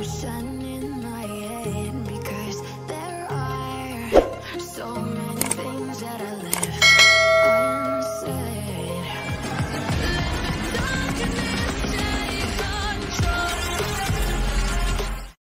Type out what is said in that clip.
notion in my head because there are so many